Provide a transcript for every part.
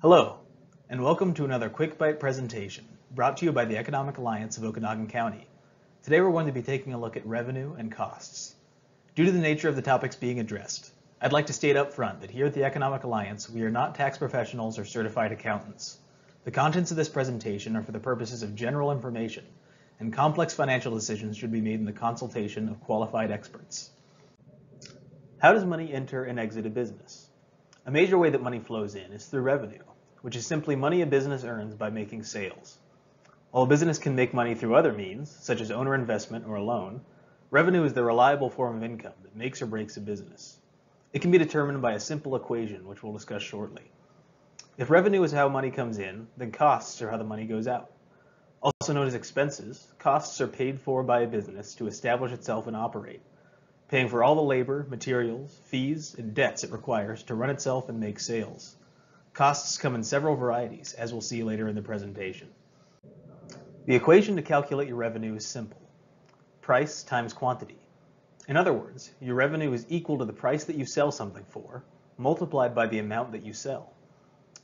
Hello, and welcome to another Quick Byte presentation brought to you by the Economic Alliance of Okanogan County. Today we're going to be taking a look at revenue and costs. Due to the nature of the topics being addressed, I'd like to state up front that here at the Economic Alliance, we are not tax professionals or certified accountants. The contents of this presentation are for the purposes of general information, and complex financial decisions should be made in the consultation of qualified experts. How does money enter and exit a business? A major way that money flows in is through revenue, which is simply money a business earns by making sales. While a business can make money through other means, such as owner investment or a loan, revenue is the reliable form of income that makes or breaks a business. It can be determined by a simple equation, which we'll discuss shortly. If revenue is how money comes in, then costs are how the money goes out. Also known as expenses, costs are paid for by a business to establish itself and operate, paying for all the labor, materials, fees, and debts it requires to run itself and make sales. Costs come in several varieties, as we'll see later in the presentation. The equation to calculate your revenue is simple. Price times quantity. In other words, your revenue is equal to the price that you sell something for, multiplied by the amount that you sell.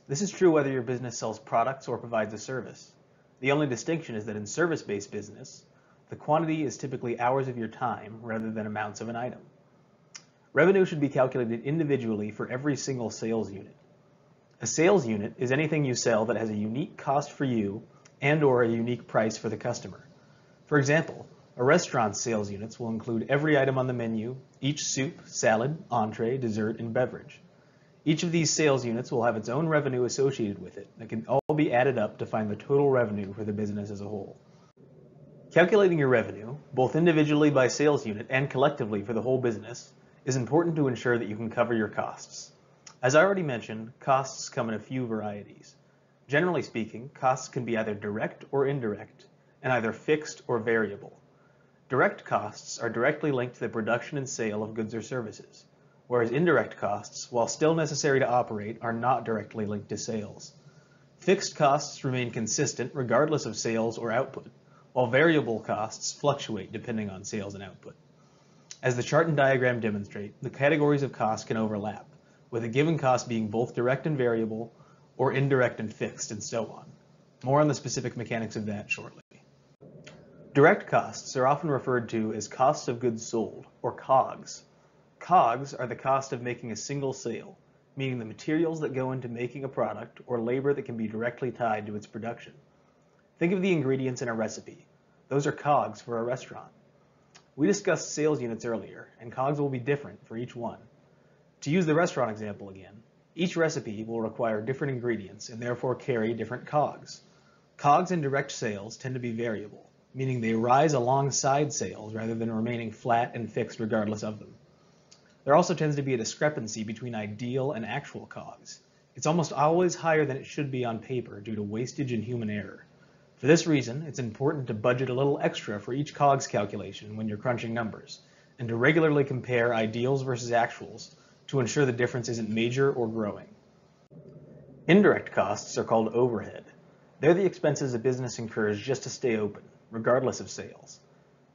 This is true whether your business sells products or provides a service. The only distinction is that in service-based business, the quantity is typically hours of your time rather than amounts of an item. Revenue should be calculated individually for every single sales unit. A sales unit is anything you sell that has a unique cost for you and or a unique price for the customer. For example, a restaurant's sales units will include every item on the menu, each soup, salad, entree, dessert, and beverage. Each of these sales units will have its own revenue associated with it that can all be added up to find the total revenue for the business as a whole. Calculating your revenue, both individually by sales unit and collectively for the whole business, is important to ensure that you can cover your costs. As I already mentioned, costs come in a few varieties. Generally speaking, costs can be either direct or indirect, and either fixed or variable. Direct costs are directly linked to the production and sale of goods or services, whereas indirect costs, while still necessary to operate, are not directly linked to sales. Fixed costs remain consistent regardless of sales or output, while variable costs fluctuate depending on sales and output. As the chart and diagram demonstrate, the categories of costs can overlap, with a given cost being both direct and variable, or indirect and fixed, and so on. More on the specific mechanics of that shortly. Direct costs are often referred to as costs of goods sold, or COGS. COGS are the cost of making a single sale, meaning the materials that go into making a product or labor that can be directly tied to its production. Think of the ingredients in a recipe. Those are COGS for a restaurant. We discussed sales units earlier, and COGS will be different for each one. To use the restaurant example again, each recipe will require different ingredients and therefore carry different COGS. COGS in direct sales tend to be variable, meaning they rise alongside sales rather than remaining flat and fixed regardless of them. There also tends to be a discrepancy between ideal and actual COGS. It's almost always higher than it should be on paper due to wastage and human error. For this reason, it's important to budget a little extra for each COGS calculation when you're crunching numbers, and to regularly compare ideals versus actuals to ensure the difference isn't major or growing. Indirect costs are called overhead. They're the expenses a business incurs just to stay open, regardless of sales.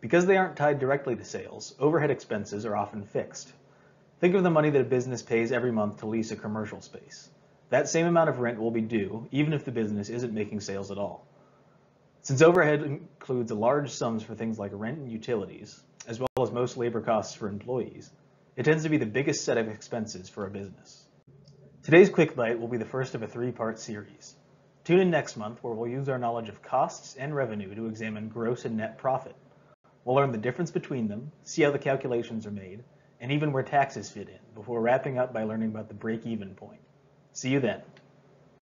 Because they aren't tied directly to sales, overhead expenses are often fixed. Think of the money that a business pays every month to lease a commercial space. That same amount of rent will be due, even if the business isn't making sales at all. Since overhead includes large sums for things like rent and utilities, as well as most labor costs for employees, it tends to be the biggest set of expenses for a business. Today's Quick Byte will be the first of a three-part series. Tune in next month where we'll use our knowledge of costs and revenue to examine gross and net profit. We'll learn the difference between them, see how the calculations are made, and even where taxes fit in, before wrapping up by learning about the break-even point. See you then.